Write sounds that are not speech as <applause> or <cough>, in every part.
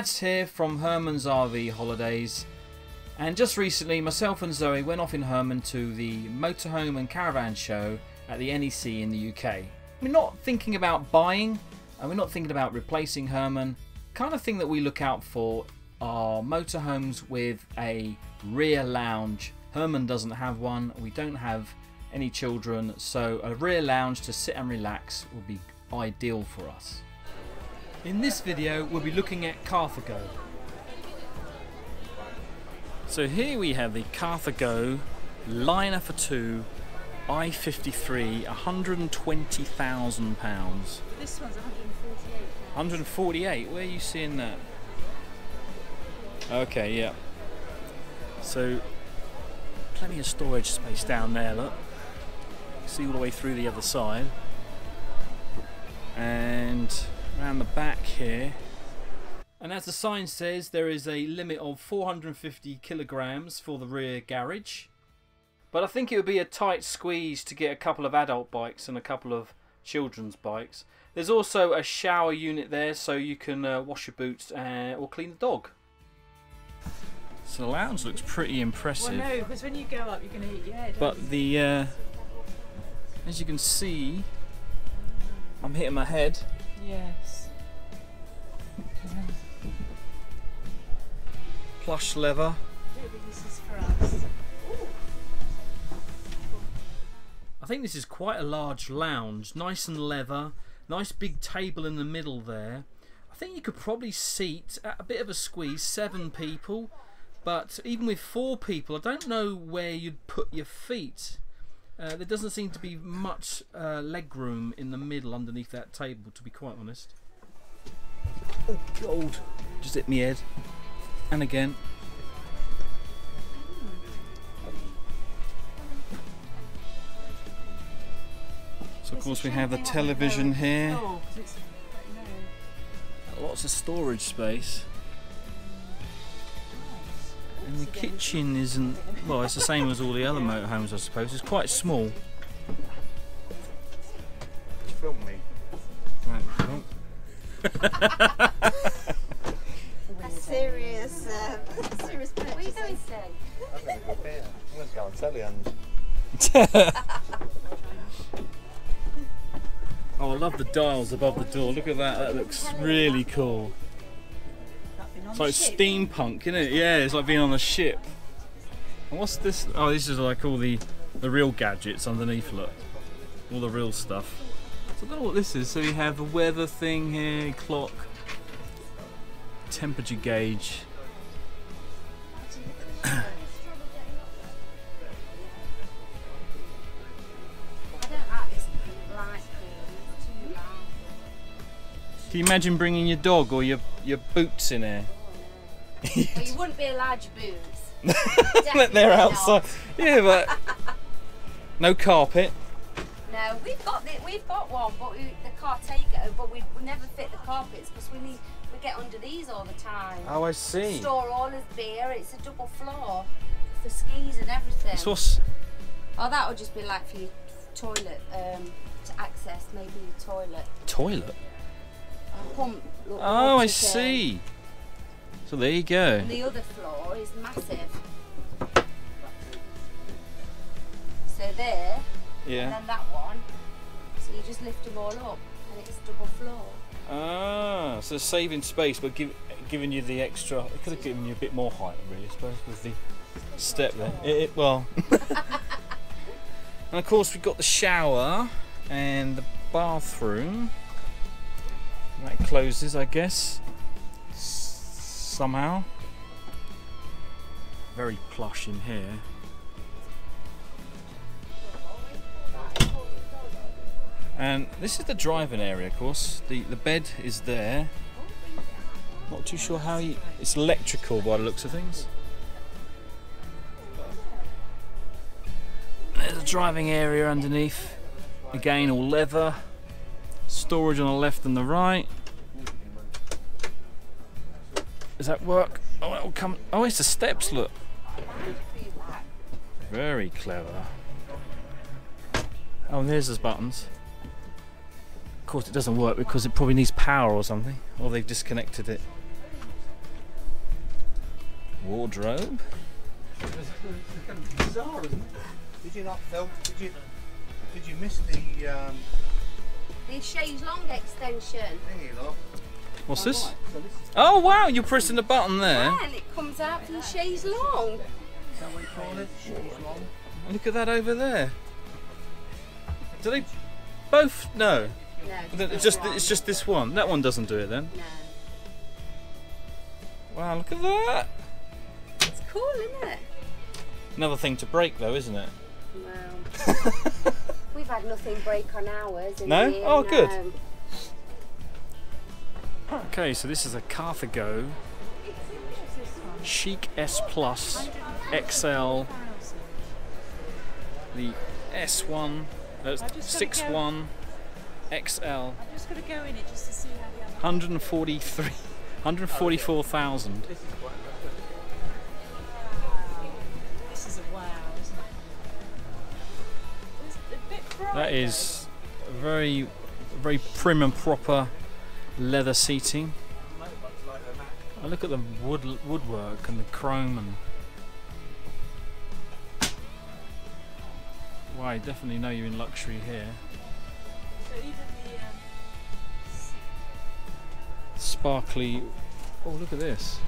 Mads here from Herman's RV Holidays. And just recently, myself and Zoe went off in Herman to the Motorhome and Caravan Show at the NEC in the UK. We're not thinking about buying, and we're not thinking about replacing Herman. Kind of thing that we look out for are motorhomes with a rear lounge. Herman doesn't have one. We don't have any children, so a rear lounge to sit and relax would be ideal for us. In this video, we'll be looking at Carthago. So here we have the Carthago liner for two, i53, 120,000 pounds. This one's 148. 148. Where are you seeing that? Okay, yeah. So plenty of storage space down there. Look, see all the way through the other side, and around the back here. And as the sign says, there is a limit of 450 kilograms for the rear garage. But I think it would be a tight squeeze to get a couple of adult bikes and a couple of children's bikes. There's also a shower unit there so you can uh, wash your boots uh, or clean the dog. So the lounge looks pretty impressive. Well, no, because when you go up, you're going to hit your head. But the, uh, as you can see, I'm hitting my head. Yes. Plush leather. Maybe this is for us. I think this is quite a large lounge, nice and leather, nice big table in the middle there. I think you could probably seat at a bit of a squeeze seven people, but even with four people, I don't know where you'd put your feet. Uh, there doesn't seem to be much uh, leg room in the middle underneath that table, to be quite honest. Oh, God! Just hit me head. And again. So of course we have the television here. Oh, 'cause it's, no. Lots of storage space. And the kitchen isn't, well, it's the same as all the other motorhomes, I suppose. It's quite small. Film me. Right, well, <laughs> A serious, uh, <laughs> serious What are you going to say? I'm going to go beer. I'm going to go on telly and <laughs> oh, I love the dials above the door. Look at that. That looks really cool. It's like steampunk, isn't it? Yeah, it's like being on a ship. And what's this? Oh, this is like all the the real gadgets underneath. Look, all the real stuff. So I don't know what this is. So you have a weather thing here, clock, temperature gauge. I don't like this <coughs> light green, it's too loud. Can you imagine bringing your dog or your your boots in here? Well, you wouldn't be allowed your boots. Let <laughs> they're outside. Yeah, but <laughs> no carpet. No, we've got the, we've got one, but we, the car take it. But we, never fit the carpets because we need we get under these all the time. Oh, I see. Store all his beer. It's a double floor for skis and everything. So what's Oh, that would just be like for your toilet um, to access, maybe your toilet. toilet? A pump. little Oh, I see. thing. So there you go. And the other floor is massive. So there, yeah. and then that one. So you just lift them all up, and it's double floor. Ah, so saving space, but give, giving you the extra. It could have given you a bit more height, really, I suppose, with the step there. It, it- well. <laughs> and of course, we've got the shower and the bathroom. That closes, I guess. Somehow. Very plush in here. And this is the driving area, of course. The the bed is there. Not too sure how you. It's electrical by the looks of things. There's a driving area underneath. Again, all leather. Storage on the left and the right. Does that work? Oh, it'll come. Oh, it's the steps. Look. Very clever. Oh, and there's those buttons. Of course, it doesn't work because it probably needs power or something, or they've disconnected it. Wardrobe. It's bizarre, isn't it? Did you not film? Did you? Did you miss the um, The chaise long extension. thingy, look? What's this? So this is Oh wow, you're pressing the button there. And it comes out from the chaise long. that what you call it? Chaise long. Look at that over there. Do they both? No. No, Then It's just it's just this one. That one doesn't do it then. No. Wow, look at that. It's cool, isn't it? Another thing to break though, isn't it? Well, <laughs> we've had nothing break on ours. No? Here, Oh, good. no. Okay, so this is a Carthago Chic S Plus XL, the S1, uh, 61 XL, I'm just going to go in it just to see how the other 143, 144,000. This is quite This is a wow, isn't it? A bit bright. That is very, very prim and proper leather seating. I look at the wood woodwork and the chrome and. Wow, I definitely know you're in luxury here. Sparkly. Oh, look at this.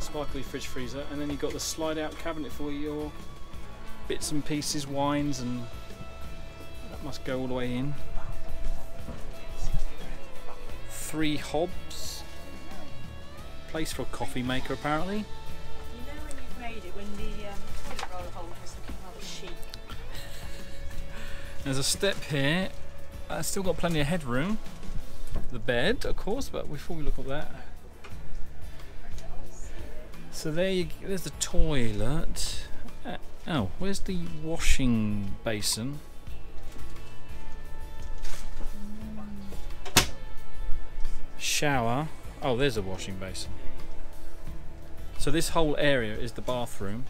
Sparkly fridge freezer, and then you've got the slide out cabinet for your bits and pieces, wines, and that must go all the way in. Three hobs. Place for a coffee maker, apparently. you know when you've made it when the um, toilet roll holder is looking rather chic. There's a step here. Uh, still got plenty of headroom. The bed, of course, but before we look at that. So there you there's the toilet. Uh, oh, where's the washing basin? Shower. Oh, there's a washing basin. So this whole area is the bathroom.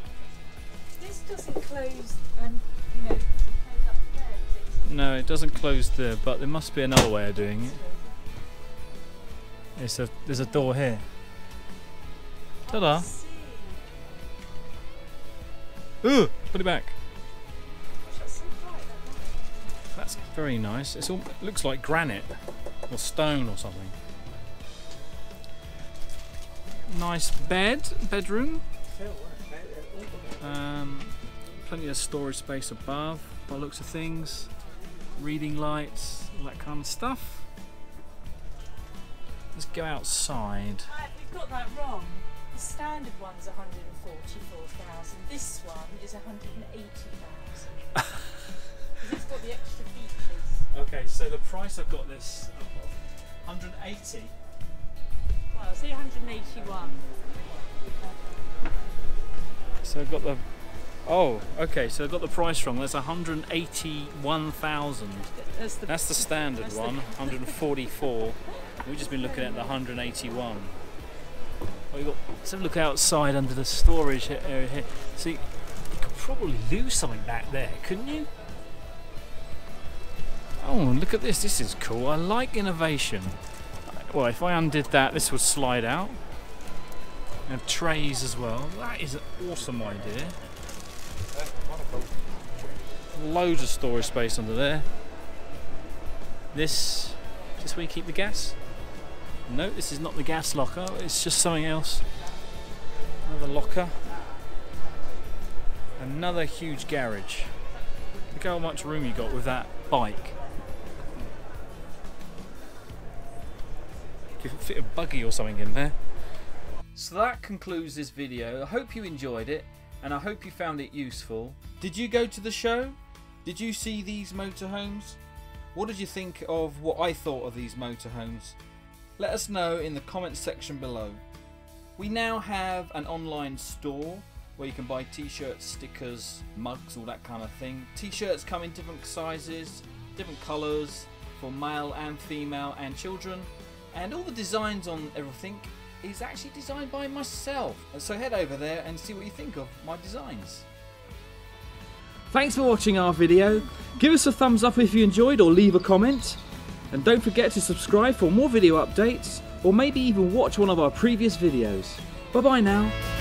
This doesn't close and you know it close up there. No, it doesn't close there, but there must be another way of doing it. It's a, there's a door here. Ta-da! Oh, Ooh, put it back. That's so bright, that light. That's very nice. It's all it looks like granite or stone or something. Nice bed, bedroom. Um, plenty of storage space above. By the looks of things, reading lights, all that kind of stuff. Let's go outside. Right, we've got that wrong. The standard one's 144,000. This one is 180,000. <laughs> Because it's got the extra features. Okay, so the price I've got this 180. Well, say 181. So I've got the Oh, okay, so I've got the price wrong. There's 181,000. That's the That's the <laughs> standard That's the- one, <laughs> 144. We've just been looking at the 181. Oh, you got, let's have a look outside under the storage area here. See, you could probably lose something back there, couldn't you? Oh, look at this. This is cool. I like innovation. Well, if I undid that, this would slide out. And trays as well. That is an awesome idea. Loads of storage space under there. This, is this where you keep the gas? No, this is not the gas locker. It's just something else. Another locker. Another huge garage. Look how much room you got with that bike. You fit a buggy or something in there. So that concludes this video. I hope you enjoyed it and I hope you found it useful. Did you go to the show? Did you see these motorhomes? What did you think of what I thought of these motorhomes? Let us know in the comments section below. We now have an online store where you can buy t-shirts, stickers, mugs, all that kind of thing. T-shirts come in different sizes, different colours for male and female and children. And all the designs on everything is actually designed by myself. So head over there and see what you think of my designs. Thanks for watching our video. Give us a thumbs up if you enjoyed or leave a comment. And don't forget to subscribe for more video updates or maybe even watch one of our previous videos. Bye bye now.